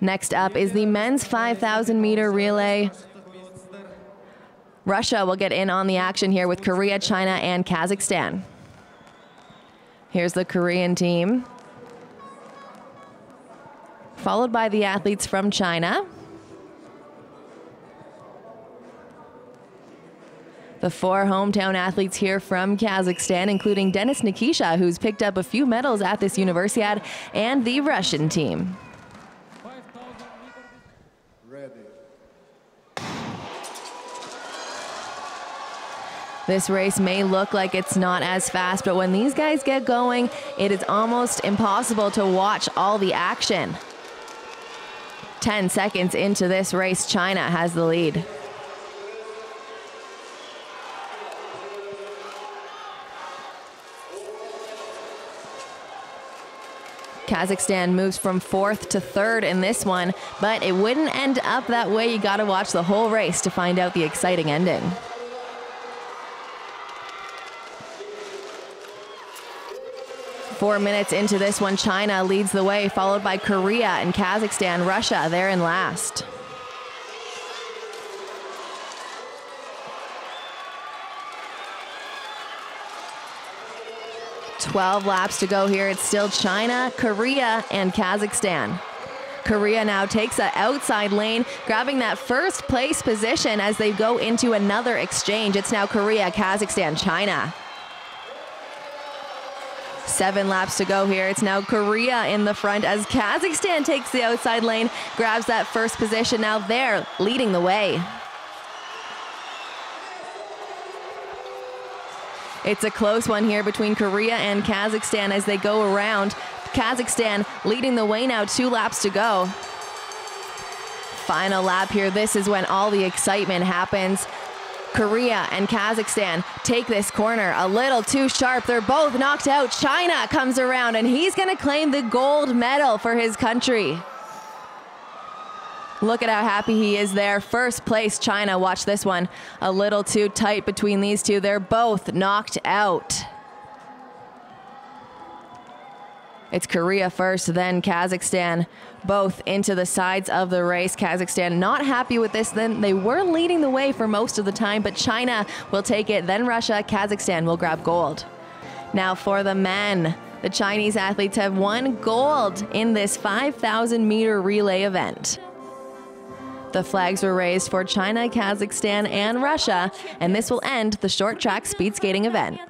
Next up is the men's 5,000 meter relay. Russia will get in on the action here with Korea, China, and Kazakhstan. Here's the Korean team, followed by the athletes from China. The four hometown athletes here from Kazakhstan, including Denis Nikisha, who's picked up a few medals at this Universiade, and the Russian team. This race may look like it's not as fast, but when these guys get going, it is almost impossible to watch all the action. 10 seconds into this race, China has the lead. Kazakhstan moves from fourth to third in this one, but it wouldn't end up that way. You got to watch the whole race to find out the exciting ending. Four minutes into this one, China leads the way, followed by Korea and Kazakhstan. Russia, they're in last. Twelve laps to go here. It's still China, Korea, and Kazakhstan. Korea now takes an outside lane, grabbing that first place position as they go into another exchange. It's now Korea, Kazakhstan, China. Seven laps to go here. It's now Korea in the front as Kazakhstan takes the outside lane, grabs that first position. Now they're leading the way. It's a close one here between Korea and Kazakhstan as they go around. Kazakhstan leading the way now, two laps to go. Final lap here. This is when all the excitement happens. Korea and Kazakhstan take this corner a little too sharp. They're both knocked out. China comes around and he's going to claim the gold medal for his country. Look at how happy he is there. First place, China. Watch this one. A little too tight between these two. They're both knocked out. It's Korea first, then Kazakhstan, both into the sides of the race. Kazakhstan not happy with this. Then they were leading the way for most of the time, but China will take it. Then Russia, Kazakhstan will grab gold. Now for the men, the Chinese athletes have won gold in this 5,000 meter relay event. The flags were raised for China, Kazakhstan, and Russia, and this will end the short track speed skating event.